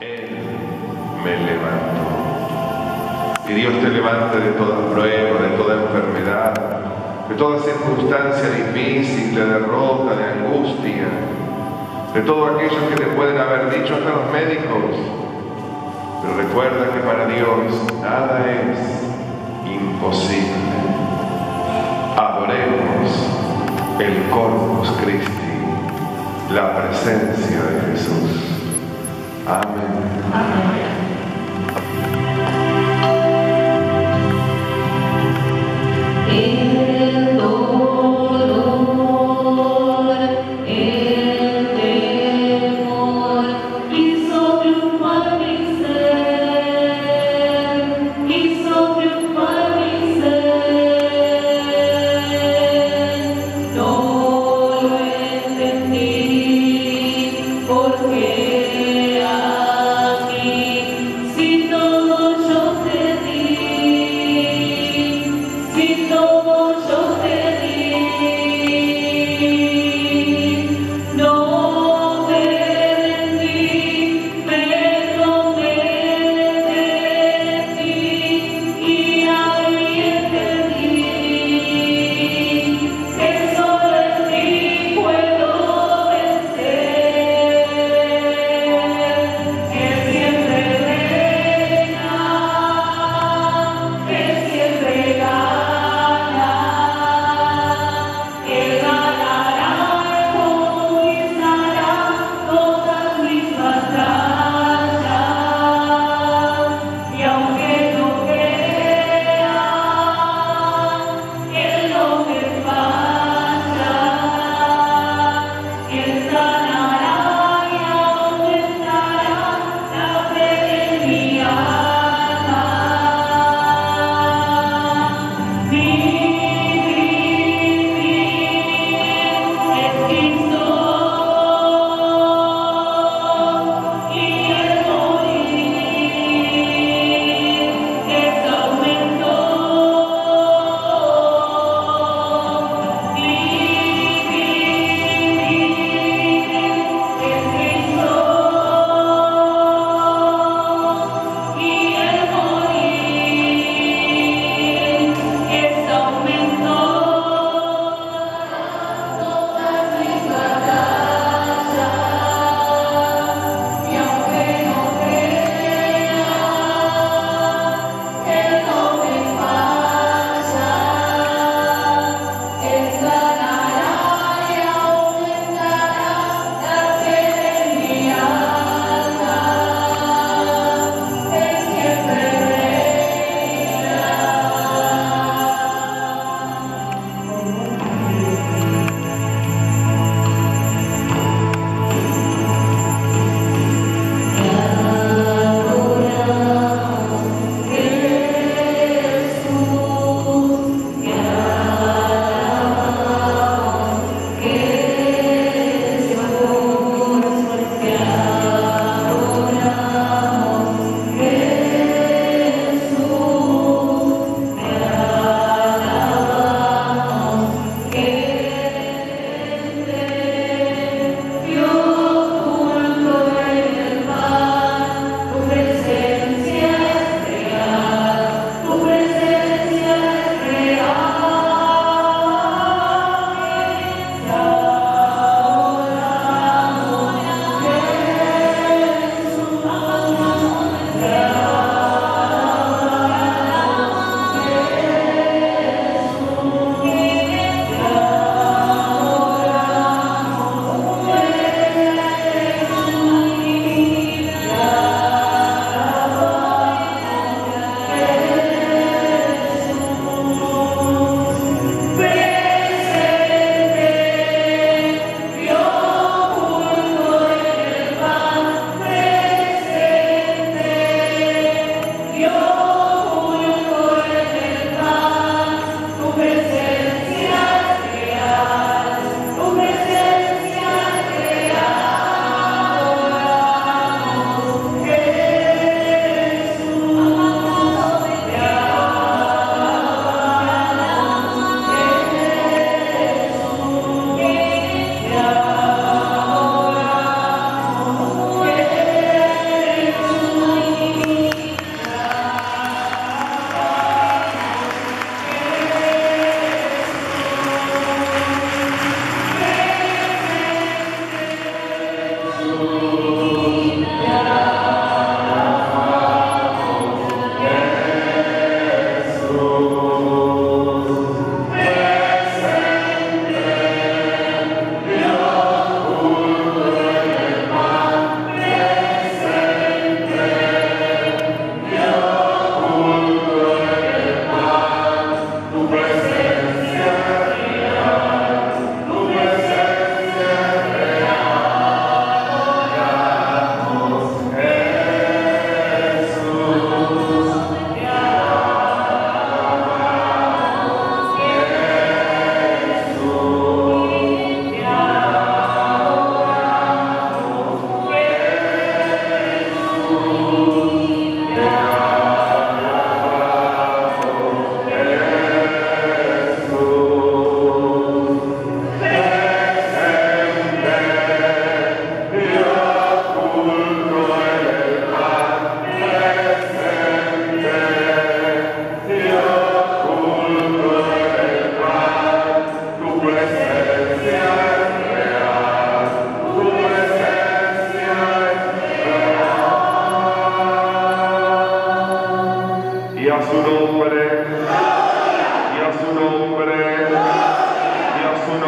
Él me levantó. Y Dios te levante de toda prueba, de toda enfermedad, de toda circunstancia difícil, de derrota, de angustia, de todo aquello que te pueden haber dicho hasta los médicos. Pero recuerda que para Dios nada es imposible. Adoremos el Corpus Christi, la presencia de Jesús. Amin.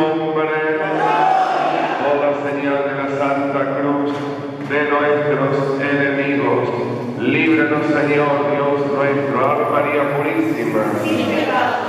nombre. Oh, la señal de la Santa Cruz de nuestros enemigos. Líbranos, Señor Dios nuestro. Ave María Purísima.